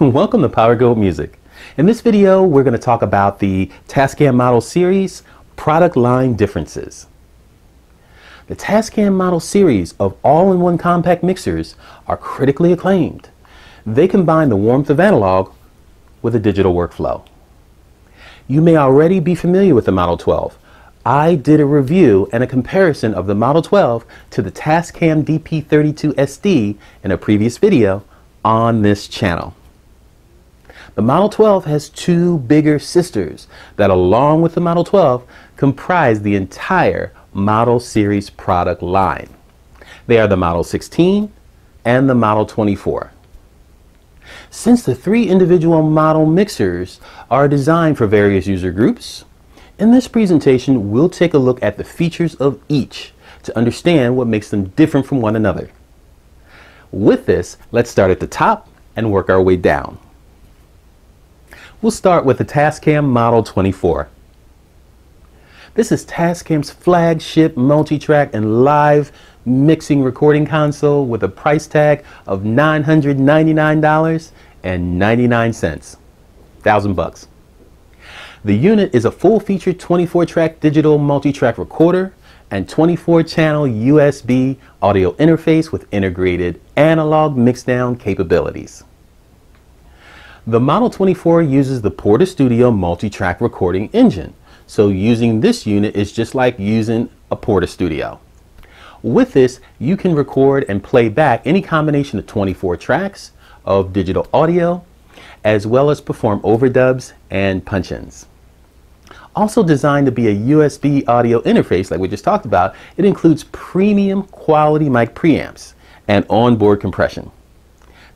welcome to Power Music. In this video, we're going to talk about the Tascam Model Series product line differences. The Tascam Model Series of all-in-one compact mixers are critically acclaimed. They combine the warmth of analog with a digital workflow. You may already be familiar with the Model 12. I did a review and a comparison of the Model 12 to the Tascam DP32 SD in a previous video on this channel. The Model 12 has two bigger sisters that along with the Model 12 comprise the entire Model Series product line. They are the Model 16 and the Model 24. Since the three individual model mixers are designed for various user groups, in this presentation we'll take a look at the features of each to understand what makes them different from one another. With this, let's start at the top and work our way down. We'll start with the Tascam Model 24. This is Tascam's flagship multi-track and live mixing recording console with a price tag of $999.99. Thousand bucks. The unit is a full-featured 24-track digital multi-track recorder and 24-channel USB audio interface with integrated analog mixdown capabilities. The Model 24 uses the Portastudio multi-track recording engine, so using this unit is just like using a Portastudio. With this, you can record and play back any combination of 24 tracks of digital audio, as well as perform overdubs and punch-ins. Also designed to be a USB audio interface like we just talked about, it includes premium quality mic preamps and onboard compression.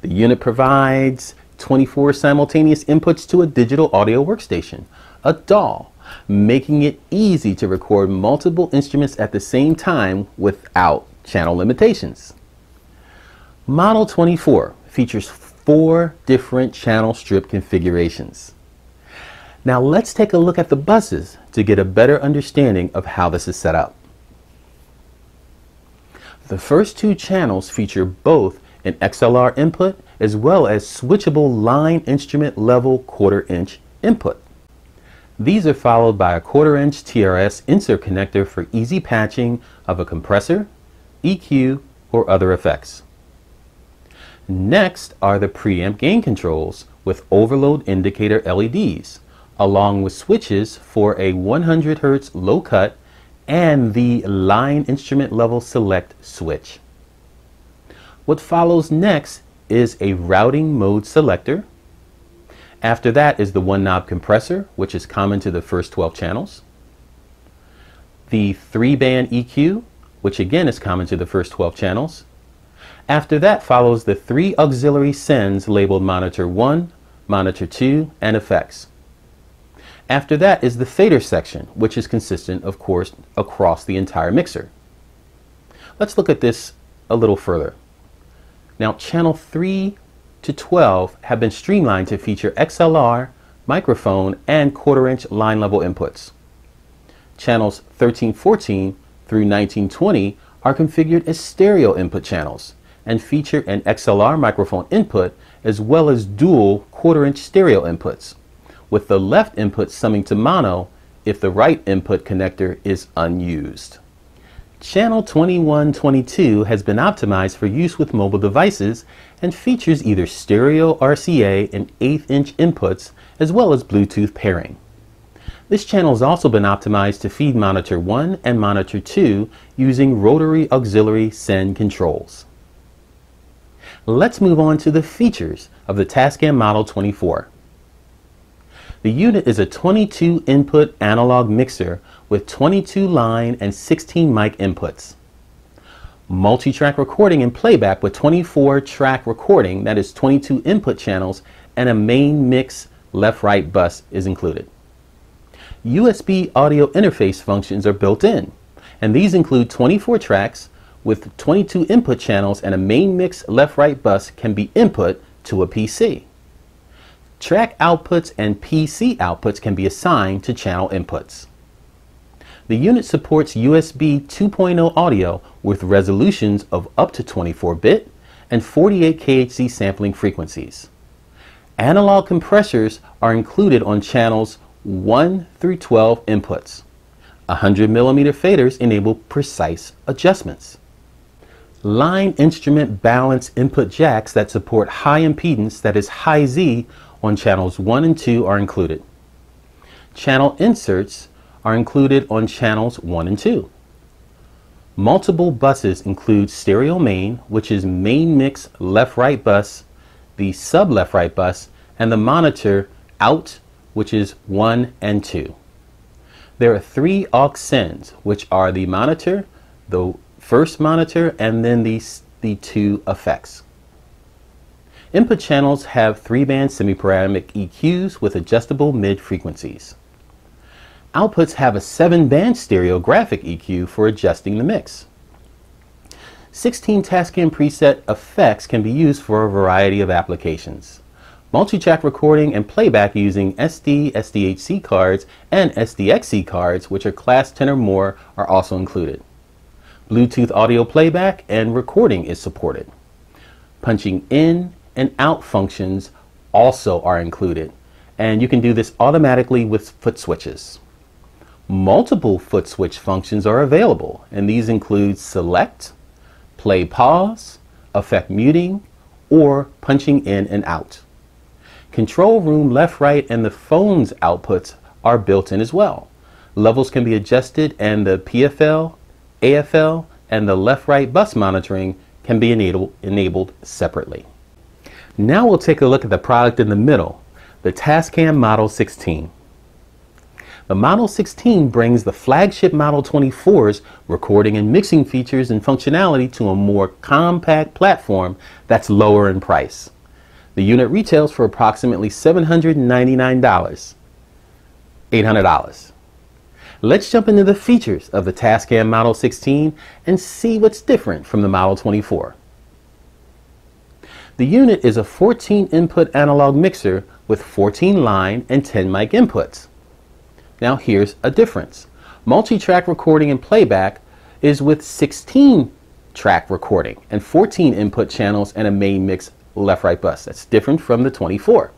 The unit provides 24 simultaneous inputs to a digital audio workstation, a DAW, making it easy to record multiple instruments at the same time without channel limitations. Model 24 features four different channel strip configurations. Now let's take a look at the buses to get a better understanding of how this is set up. The first two channels feature both an XLR input as well as switchable line instrument level quarter inch input. These are followed by a quarter inch TRS insert connector for easy patching of a compressor, EQ, or other effects. Next are the preamp gain controls with overload indicator LEDs along with switches for a 100 Hz low cut and the line instrument level select switch. What follows next is a routing mode selector. After that is the one knob compressor, which is common to the first 12 channels. The three band EQ, which again is common to the first 12 channels. After that follows the three auxiliary sends labeled monitor 1, monitor 2, and effects. After that is the fader section, which is consistent, of course, across the entire mixer. Let's look at this a little further. Now, channel 3 to 12 have been streamlined to feature XLR, microphone, and quarter-inch line level inputs. Channels 1314 through 1920 are configured as stereo input channels and feature an XLR microphone input as well as dual quarter-inch stereo inputs with the left input summing to mono if the right input connector is unused. Channel 2122 has been optimized for use with mobile devices and features either stereo RCA and 8th inch inputs as well as Bluetooth pairing. This channel has also been optimized to feed monitor 1 and monitor 2 using rotary auxiliary send controls. Let's move on to the features of the Tascam Model 24. The unit is a 22 input analog mixer with 22 line and 16 mic inputs. Multi-track recording and playback with 24 track recording, that is 22 input channels, and a main mix left-right bus is included. USB audio interface functions are built in, and these include 24 tracks with 22 input channels and a main mix left-right bus can be input to a PC. Track outputs and PC outputs can be assigned to channel inputs. The unit supports USB 2.0 audio with resolutions of up to 24-bit and 48 kHz sampling frequencies. Analog compressors are included on channels 1 through 12 inputs. 100 millimeter faders enable precise adjustments. Line instrument balance input jacks that support high impedance, that is high Z, on channels 1 and 2 are included. Channel inserts are included on channels 1 and 2. Multiple buses include stereo main, which is main mix left-right bus, the sub left-right bus, and the monitor out, which is 1 and 2. There are three aux sends, which are the monitor, the first monitor, and then the, the two effects. Input channels have three-band semi-parametric EQs with adjustable mid-frequencies. Outputs have a seven-band stereographic EQ for adjusting the mix. 16 Tascam preset effects can be used for a variety of applications. Multi-track recording and playback using SD, SDHC cards, and SDXC cards, which are class 10 or more, are also included. Bluetooth audio playback and recording is supported. Punching in and out functions also are included, and you can do this automatically with foot switches. Multiple foot switch functions are available, and these include select, play pause, effect muting, or punching in and out. Control room left right and the phone's outputs are built in as well. Levels can be adjusted and the PFL, AFL, and the left right bus monitoring can be enabled, enabled separately. Now we'll take a look at the product in the middle, the Tascam Model 16. The Model 16 brings the flagship Model 24's recording and mixing features and functionality to a more compact platform that's lower in price. The unit retails for approximately $799, $800. Let's jump into the features of the Tascam Model 16 and see what's different from the Model 24. The unit is a 14 input analog mixer with 14 line and 10 mic inputs. Now here's a difference. Multi-track recording and playback is with 16 track recording and 14 input channels and a main mix left-right bus. That's different from the 24.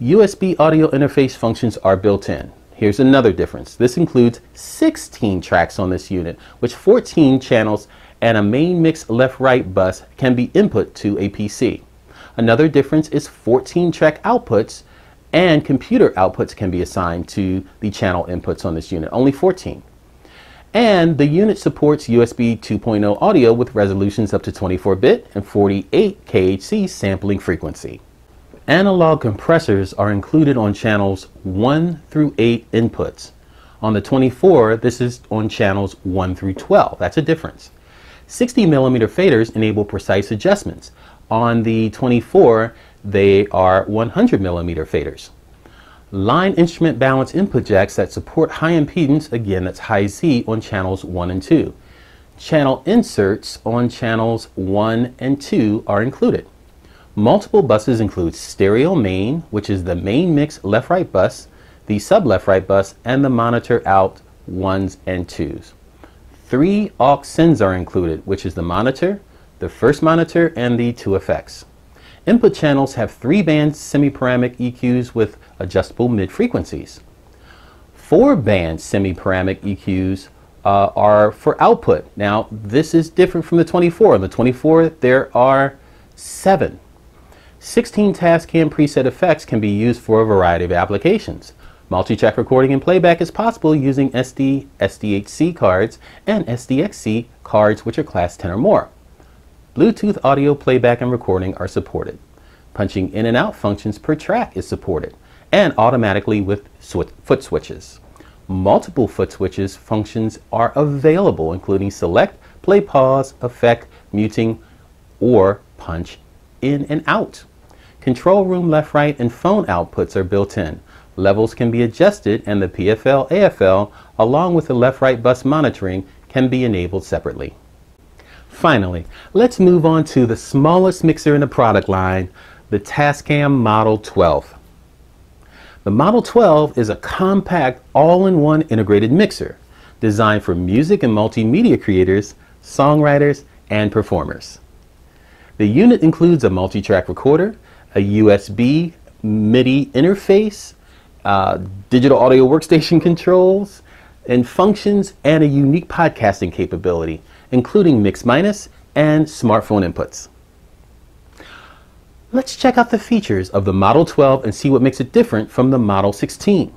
USB audio interface functions are built in. Here's another difference. This includes 16 tracks on this unit, which 14 channels and a main mix left-right bus can be input to a PC. Another difference is 14 track outputs and computer outputs can be assigned to the channel inputs on this unit, only 14. And the unit supports USB 2.0 audio with resolutions up to 24-bit and 48 kHz sampling frequency. Analog compressors are included on channels 1 through 8 inputs. On the 24, this is on channels 1 through 12. That's a difference. 60 millimeter faders enable precise adjustments. On the 24, they are 100 millimeter faders. Line instrument balance input jacks that support high impedance, again that's high Z on channels 1 and 2. Channel inserts on channels 1 and 2 are included. Multiple buses include stereo main, which is the main mix left-right bus, the sub left-right bus, and the monitor out 1s and 2s. Three aux sends are included, which is the monitor, the first monitor, and the two effects. Input channels have three band semi-parametric EQs with adjustable mid-frequencies. Four band semi-parametric EQs uh, are for output. Now, this is different from the 24. On the 24, there are seven. 16 Tascam preset effects can be used for a variety of applications. Multi-track recording and playback is possible using SD, SDHC cards, and SDXC cards which are class 10 or more. Bluetooth audio playback and recording are supported. Punching in and out functions per track is supported, and automatically with foot switches. Multiple foot switches functions are available, including select, play pause, effect, muting, or punch in and out. Control room left right and phone outputs are built in. Levels can be adjusted and the PFL AFL along with the left right bus monitoring can be enabled separately. Finally, let's move on to the smallest mixer in the product line, the Tascam Model 12. The Model 12 is a compact all-in-one integrated mixer designed for music and multimedia creators, songwriters, and performers. The unit includes a multi-track recorder, a USB MIDI interface, uh, digital audio workstation controls, and functions, and a unique podcasting capability, including mix minus and smartphone inputs. Let's check out the features of the Model 12 and see what makes it different from the Model 16.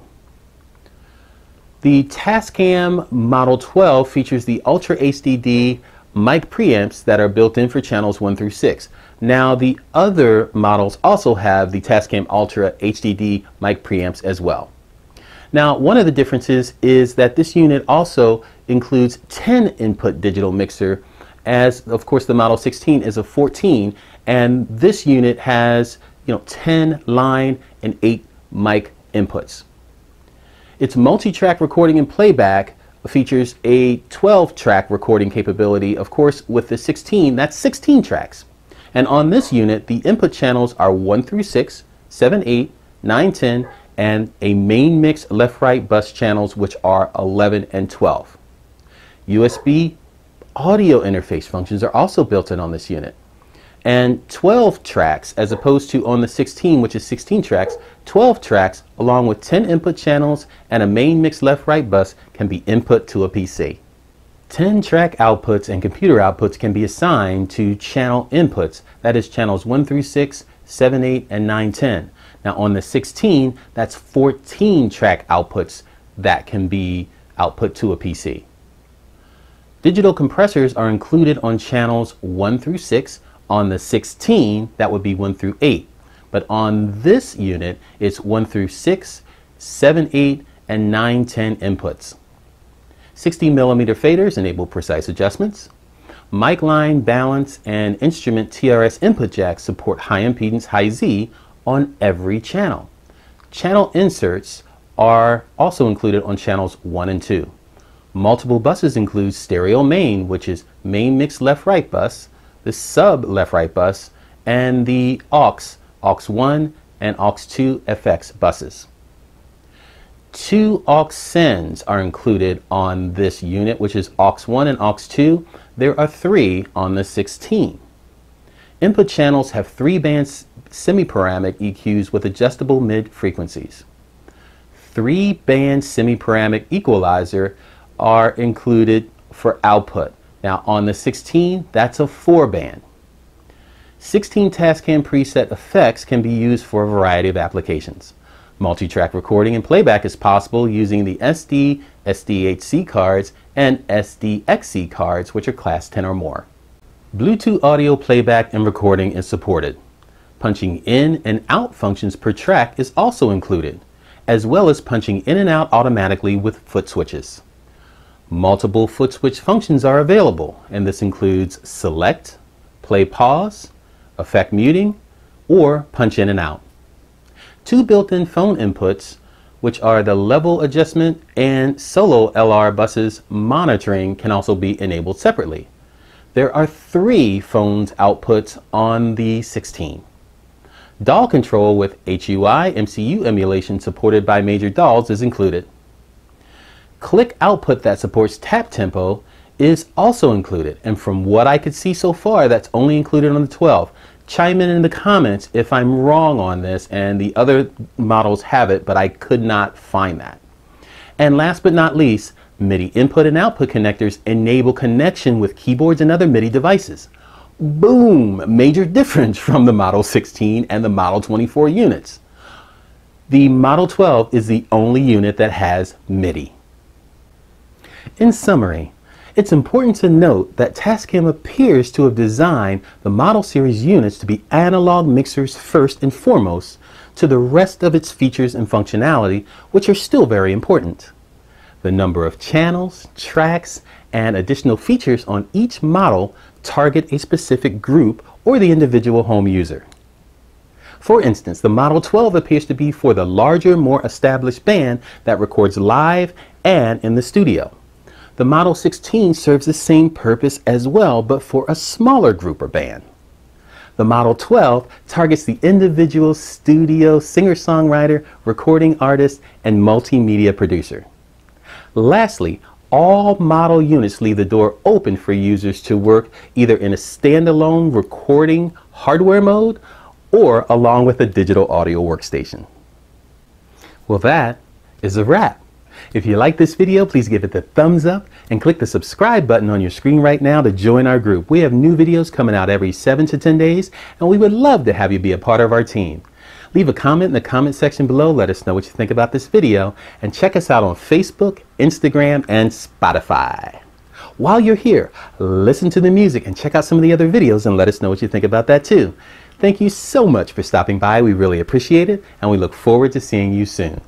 The Tascam Model 12 features the Ultra HDD mic preamps that are built in for channels 1 through 6. Now the other models also have the Tascam Ultra HDD mic preamps as well. Now one of the differences is that this unit also includes 10 input digital mixer as of course the Model 16 is a 14 and this unit has you know 10 line and 8 mic inputs. Its multi-track recording and playback features a 12 track recording capability. Of course, with the 16, that's 16 tracks. And on this unit, the input channels are 1 through 6, 7, 8, 9, 10, and a main mix left right bus channels, which are 11 and 12. USB audio interface functions are also built in on this unit. And 12 tracks as opposed to on the 16 which is 16 tracks 12 tracks along with 10 input channels and a main mix left right bus can be input to a PC 10 track outputs and computer outputs can be assigned to channel inputs. That is channels 1 through 6 7 8 and 9 10 now on the 16 that's 14 track outputs that can be output to a PC digital compressors are included on channels 1 through 6 on the 16, that would be 1 through 8. But on this unit, it's 1 through 6, 7, 8, and 9, 10 inputs. 60 millimeter faders enable precise adjustments. Mic line, balance, and instrument TRS input jacks support high impedance high Z on every channel. Channel inserts are also included on channels 1 and 2. Multiple buses include stereo main, which is main mix left right bus, the sub left right bus, and the aux, aux1 and aux2 FX buses. Two aux sends are included on this unit, which is aux1 and aux2. There are three on the 16. Input channels have three band semi-panoramic EQs with adjustable mid frequencies. Three band semi-panoramic equalizer are included for output. Now on the 16, that's a four band. 16 Tascam preset effects can be used for a variety of applications. Multi-track recording and playback is possible using the SD, SDHC cards, and SDXC cards, which are class 10 or more. Bluetooth audio playback and recording is supported. Punching in and out functions per track is also included, as well as punching in and out automatically with foot switches. Multiple foot switch functions are available, and this includes select, play pause, effect muting, or punch in and out. Two built-in phone inputs, which are the level adjustment and solo LR buses monitoring can also be enabled separately. There are three phones outputs on the 16. DAW control with HUI MCU emulation supported by major DAWs is included. Click output that supports tap tempo is also included. And from what I could see so far, that's only included on the 12. Chime in in the comments if I'm wrong on this and the other models have it, but I could not find that. And last but not least, MIDI input and output connectors enable connection with keyboards and other MIDI devices. Boom! Major difference from the Model 16 and the Model 24 units. The Model 12 is the only unit that has MIDI. In summary, it's important to note that Tascam appears to have designed the Model Series units to be analog mixers first and foremost to the rest of its features and functionality, which are still very important. The number of channels, tracks, and additional features on each model target a specific group or the individual home user. For instance, the Model 12 appears to be for the larger, more established band that records live and in the studio. The Model 16 serves the same purpose as well, but for a smaller group or band. The Model 12 targets the individual studio singer-songwriter, recording artist, and multimedia producer. Lastly, all model units leave the door open for users to work either in a standalone recording hardware mode or along with a digital audio workstation. Well, that is a wrap. If you like this video, please give it the thumbs up and click the subscribe button on your screen right now to join our group. We have new videos coming out every 7 to 10 days, and we would love to have you be a part of our team. Leave a comment in the comment section below. Let us know what you think about this video, and check us out on Facebook, Instagram, and Spotify. While you're here, listen to the music and check out some of the other videos and let us know what you think about that too. Thank you so much for stopping by. We really appreciate it, and we look forward to seeing you soon.